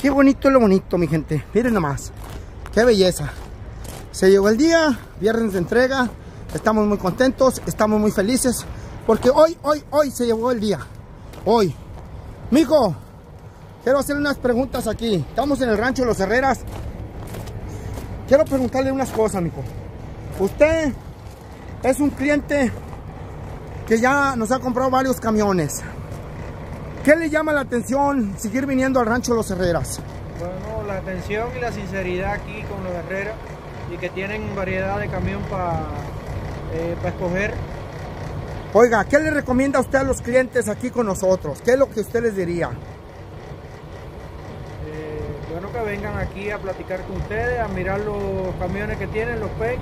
Qué bonito es lo bonito, mi gente. Miren nomás. Qué belleza. Se llegó el día, viernes de entrega. Estamos muy contentos, estamos muy felices. Porque hoy, hoy, hoy se llegó el día. Hoy. Mijo, quiero hacer unas preguntas aquí. Estamos en el rancho de los Herreras. Quiero preguntarle unas cosas, mijo. Usted es un cliente que ya nos ha comprado varios camiones. ¿Qué le llama la atención seguir viniendo al rancho Los Herreras? Bueno, la atención y la sinceridad aquí con los Herreras y que tienen variedad de camión para eh, escoger. Oiga, ¿qué le recomienda usted a los clientes aquí con nosotros? ¿Qué es lo que usted les diría? Eh, bueno, que vengan aquí a platicar con ustedes, a mirar los camiones que tienen, los PEC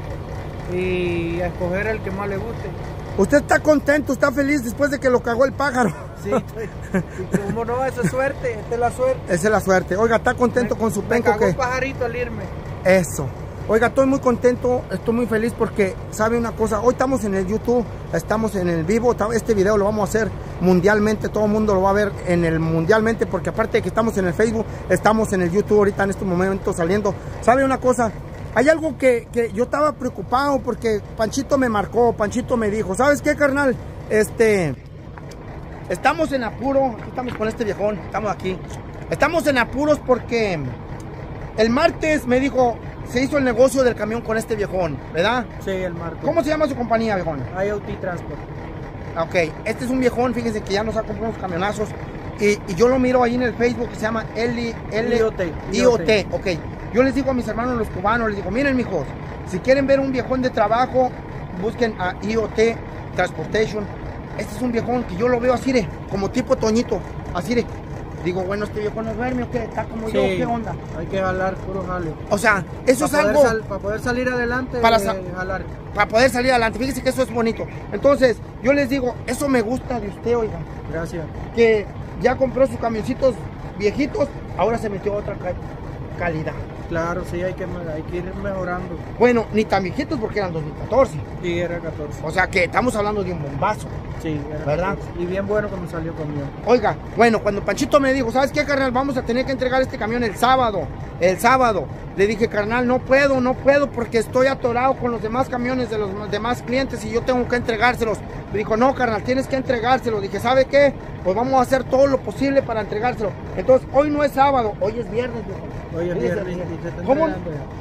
y a escoger el que más les guste. ¿Usted está contento, está feliz después de que lo cagó el pájaro? Sí, y como no, esa es suerte, esta es la suerte. Esa es la suerte. Oiga, ¿está contento Me- con su me penco cagó que un pajarito al irme. Eso. Oiga, estoy muy contento, estoy muy feliz porque, ¿sabe una cosa? Hoy estamos en el YouTube, estamos en el vivo, este video lo vamos a hacer mundialmente, todo el mundo lo va a ver en el mundialmente porque aparte de que estamos en el Facebook, estamos en el YouTube ahorita en este momento saliendo. ¿Sabe una cosa? Hay algo que, que yo estaba preocupado porque Panchito me marcó, Panchito me dijo, ¿sabes qué, carnal? Este, estamos en apuro, aquí estamos con este viejón, estamos aquí. Estamos en apuros porque el martes me dijo, se hizo el negocio del camión con este viejón, ¿verdad? Sí, el marco. ¿Cómo se llama su compañía, viejón? IoT Transport. Ok, este es un viejón, fíjense que ya nos ha comprado unos camionazos. Y, y yo lo miro ahí en el Facebook que se llama L, L IoT, IoT, ok. Yo les digo a mis hermanos los cubanos, les digo, miren mijos, si quieren ver un viejón de trabajo, busquen a IoT Transportation. Este es un viejón que yo lo veo así de, como tipo Toñito, así de. Digo, bueno, este viejón no duerme o qué, está como yo, ¿qué onda? Hay que jalar puro jale. O sea, eso es para algo... Poder sal- para poder salir adelante, Para eh, sa- jalar. para poder salir adelante. Fíjense que eso es bonito. Entonces, yo les digo, eso me gusta de usted, oiga, Gracias. que ya compró sus camioncitos viejitos, ahora se metió a otra ca- calidad. Claro, sí, hay que, me- hay que ir mejorando. Bueno, ni tan viejitos porque eran 2014. Sí, era 14. O sea que estamos hablando de un bombazo. Sí, era ¿Verdad? 14. Y bien bueno cuando salió conmigo. Oiga, bueno, cuando Panchito me dijo, ¿sabes qué, carnal? Vamos a tener que entregar este camión el sábado. El sábado. Le dije, carnal, no puedo, no puedo porque estoy atorado con los demás camiones de los demás clientes y yo tengo que entregárselos. Me dijo, no, carnal, tienes que entregárselos. Dije, ¿sabe qué? Pues vamos a hacer todo lo posible para entregárselo. Entonces, hoy no es sábado, hoy es viernes, viejo. Hoy es viernes ¿Cómo.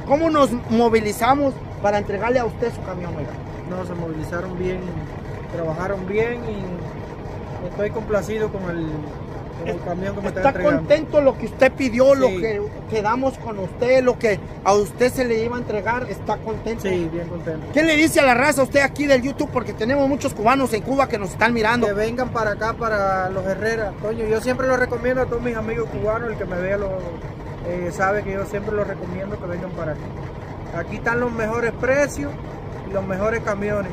¿Cómo nos movilizamos para entregarle a usted su camión, oiga? No, se movilizaron bien, trabajaron bien y estoy complacido con el, está ¿Está entregando. contento lo que usted pidió, lo que quedamos con usted, lo que a usted se le iba a entregar? ¿Está contento? Sí, bien contento. ¿Qué le dice a la raza usted aquí del YouTube? Porque tenemos muchos cubanos en Cuba que nos están mirando. Que vengan para acá, para los Herreras. Coño, yo siempre lo recomiendo a todos mis amigos cubanos, el que me vea lo, eh, sabe que yo siempre los recomiendo que vengan para acá. Aquí están los mejores precios y los mejores camiones.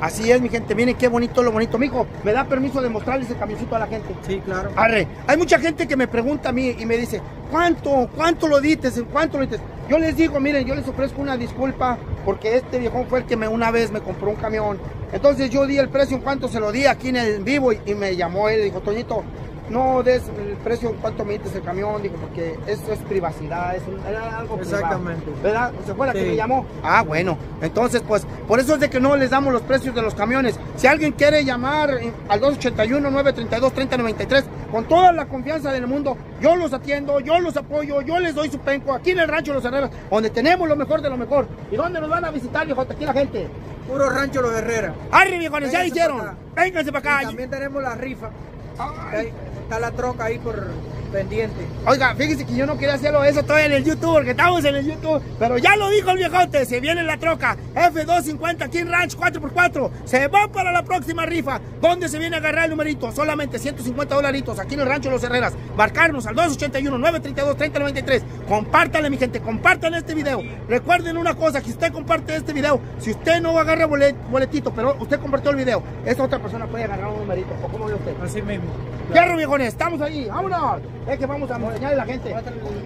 Así es, mi gente. Miren qué bonito lo bonito. Mijo, ¿me da permiso de mostrarle ese camioncito a la gente? Sí, claro. Arre, hay mucha gente que me pregunta a mí y me dice, ¿cuánto? ¿Cuánto lo dices? ¿En cuánto lo dices? Yo les digo, miren, yo les ofrezco una disculpa porque este viejón fue el que me una vez me compró un camión. Entonces yo di el precio en cuánto se lo di aquí en el vivo y, y me llamó él y dijo, Toñito, no des el precio en cuánto me dices el camión, digo, porque eso es privacidad, es algo privado. Exactamente. ¿Verdad? ¿Se fue la que Sí. me llamó? Ah, bueno. Entonces, pues, por eso es de que no les damos los precios de los camiones. Si alguien quiere llamar eh, al 281-932-3093, con toda la confianza del mundo, yo los atiendo, yo los apoyo, yo les doy su penco aquí en el Rancho Los Herreras, donde tenemos lo mejor de lo mejor. ¿Y dónde nos van a visitar, viejo? Aquí la gente. Puro rancho los Herreras. ¡Arre, viejones! Ya hicieron. para acá. Vénganse para Y acá. también tenemos la rifa. Ay. Está la troca ahí por pendiente. Oiga, fíjese que yo no quería hacerlo eso todavía en el YouTube, porque estamos en el YouTube. Pero ya lo dijo el viejote, se viene la troca. F250 King Ranch 4x4. Se va para la próxima rifa. ¿Dónde se viene a agarrar el numerito? Solamente 150 dolaritos aquí en el Rancho Los Herreras. Marcarnos al 281-932-3093. Compártanle, mi gente, compártanle este video. Recuerden una cosa, que si usted comparte este video, si usted no agarra bolet- boletito, pero usted compartió el video, esta otra persona puede agarrar un numerito. ¿O cómo ve usted? Así mismo. Fierro, estamos ahí, vámonos. Es que vamos a enseñarle a la gente.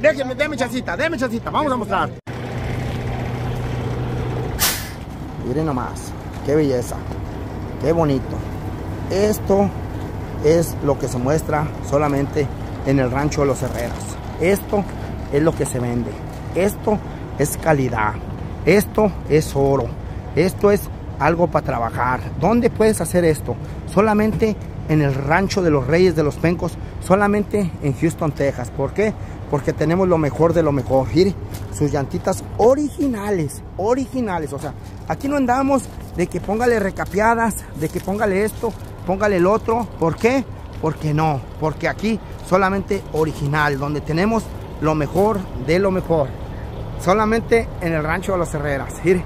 Déjenme, déme chancita, déme chancita, vamos a mostrar. Miren nomás, qué belleza, qué bonito. Esto es lo que se muestra solamente en el rancho de los Herreras. esto es lo que se vende. Esto es calidad. Esto es oro. Esto es algo para trabajar. ¿Dónde puedes hacer esto? Solamente en el rancho de los Reyes de los Pencos, solamente en Houston, Texas. ¿Por qué? Porque tenemos lo mejor de lo mejor. Mire, sus llantitas originales, originales. O sea, aquí no andamos de que póngale recapeadas, de que póngale esto, póngale el otro. ¿Por qué? Porque no, porque aquí solamente original, donde tenemos lo mejor de lo mejor. Solamente en el rancho de los Herreras. Mire,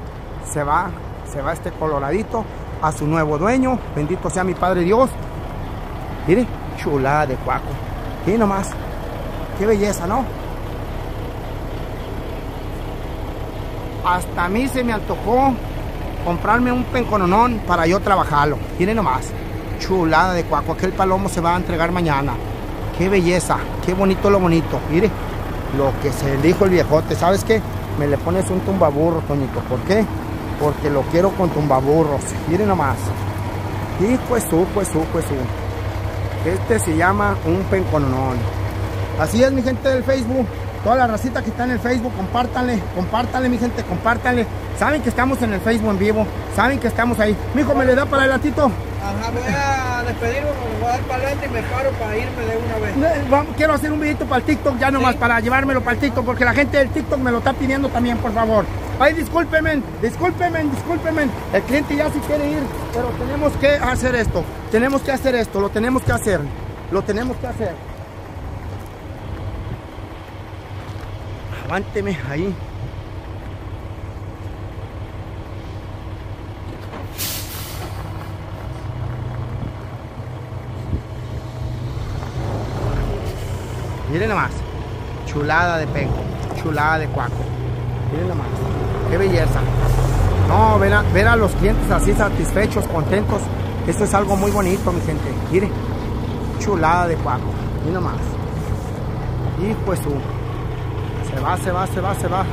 se va, se va este coloradito a su nuevo dueño. Bendito sea mi Padre Dios. Mire, chulada de cuaco. Y nomás, qué belleza, ¿no? Hasta a mí se me antojó comprarme un pencononón para yo trabajarlo. Miren nomás, chulada de cuaco. Aquel palomo se va a entregar mañana. Qué belleza, qué bonito lo bonito. Mire, lo que se dijo el viejote. ¿Sabes qué? Me le pones un tumbaburro, Toñito. ¿Por qué? Porque lo quiero con tumbaburros. Miren nomás. Y pues su, pues su, pues su. Este se llama un pencononón. Así es mi gente del Facebook. Toda la racita que está en el Facebook, compártanle, compártanle mi gente, compártanle. Saben que estamos en el Facebook en vivo, saben que estamos ahí. Mi hijo, ¿me le da para adelantito? Ajá, voy a despedirme, me voy a dar para adelante y me paro para irme de una vez. Vamos, Quiero hacer un videito para el TikTok ya nomás, Sí. para llevármelo para el TikTok, porque la gente del TikTok me lo está pidiendo también, por favor. Ay, discúlpenme, discúlpenme, discúlpenme. El cliente ya sí quiere ir, pero tenemos que hacer esto. Tenemos que hacer esto, lo tenemos que hacer. Lo tenemos que hacer. Aguánteme ahí. Miren nomás. Chulada de penco. Chulada de cuaco. Miren nomás. Qué belleza. No, ver a, ver a los clientes así satisfechos, contentos. Esto es algo muy bonito, mi gente. Miren. Chulada de cuaco. Miren nomás. Y pues. Se va, se va, se va, se va.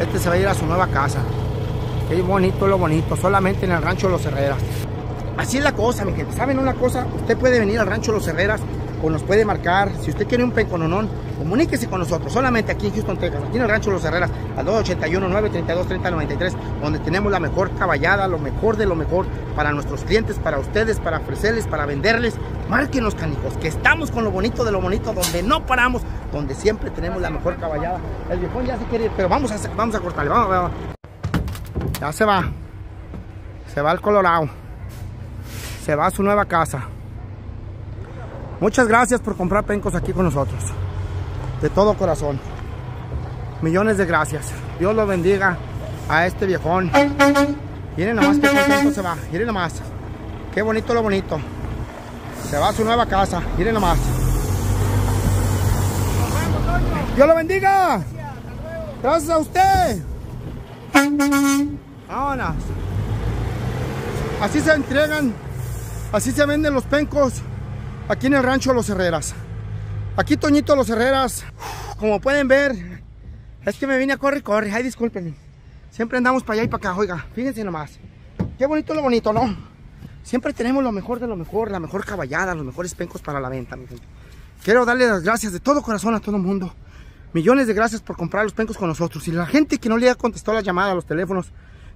Este se va a ir a su nueva casa. Qué bonito lo bonito. Solamente en el rancho Los Herreras. Así es la cosa, mi gente. ¿Saben una cosa? Usted puede venir al rancho Los Herreras o nos puede marcar. Si usted quiere un pencononón, comuníquese con nosotros. Solamente aquí en Houston, Texas. Aquí en el rancho Los Herreras, al 281-932-3093, donde tenemos la mejor caballada, lo mejor de lo mejor para nuestros clientes, para ustedes, para ofrecerles, para venderles. Márquenos, canijos, que estamos con lo bonito de lo bonito, donde no paramos, donde siempre tenemos la mejor caballada. El viejón ya se quiere ir, pero vamos a, vamos a cortarle. Vamos, vamos. Ya se va. Se va al Colorado se va a su nueva casa. Muchas gracias por comprar pencos aquí con nosotros. De todo corazón. Millones de gracias. Dios lo bendiga a este viejón. Miren nomás qué contento se va. Miren nomás. Qué bonito lo bonito. Se va a su nueva casa. Miren nomás. Dios lo bendiga. Gracias a usted. Vámonos. Así se entregan Así se venden los pencos aquí en el rancho Los Herreras. Aquí Toñito Los Herreras, como pueden ver, es que me vine a correr, corre. Ay, discúlpenme. Siempre andamos para allá y para acá, oiga, fíjense nomás. Qué bonito lo bonito, ¿no? Siempre tenemos lo mejor de lo mejor, la mejor caballada, los mejores pencos para la venta, mi gente. Quiero darle las gracias de todo corazón a todo el mundo. Millones de gracias por comprar los pencos con nosotros. Y la gente que no le ha contestado la llamada a los teléfonos,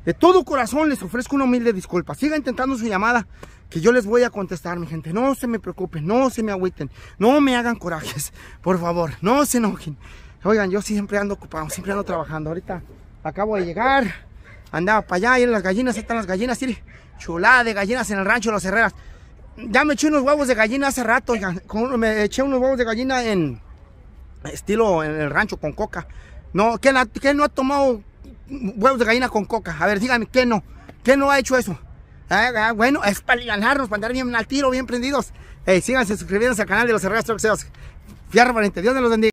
de todo corazón les ofrezco una humilde disculpa. Siga intentando su llamada, que yo les voy a contestar, mi gente. No se me preocupen, no se me agüiten, no me hagan corajes, por favor, no se enojen. Oigan, yo siempre ando ocupado, siempre ando trabajando. Ahorita acabo de llegar, andaba para allá, y las gallinas, ahí están las gallinas, mire, chulada de gallinas en el rancho de los Herreras. Ya me eché unos huevos de gallina hace rato, oigan, me eché unos huevos de gallina en estilo en el rancho con coca. No, ¿quién, ha- quién no ha tomado huevos de gallina con coca? A ver, dígame, ¿quién no? ¿Quién no ha hecho eso? Ah, ah, bueno, es para ganarnos, para andar bien al tiro, bien prendidos. Ey, síganse suscribiéndose al canal de los Herreras Sales. Fierro valiente, Dios me los bendiga.